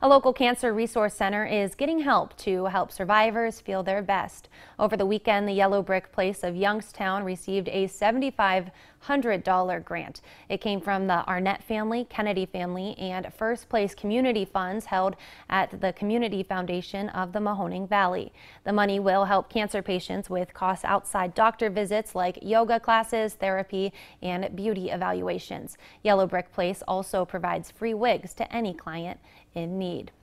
A local cancer resource center is getting help to help survivors feel their best. Over the weekend, the Yellow Brick Place of Youngstown received a $7,500 grant. It came from the Arnett family, Kennedy family, and First Place Community Funds held at the Community Foundation of the Mahoning Valley. The money will help cancer patients with costs outside doctor visits like yoga classes, therapy, and beauty evaluations. Yellow Brick Place also provides free wigs to any client in need need.